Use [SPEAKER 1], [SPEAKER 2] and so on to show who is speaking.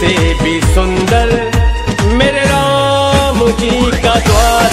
[SPEAKER 1] से भी सुंदर। मेरे राम जी का द्वार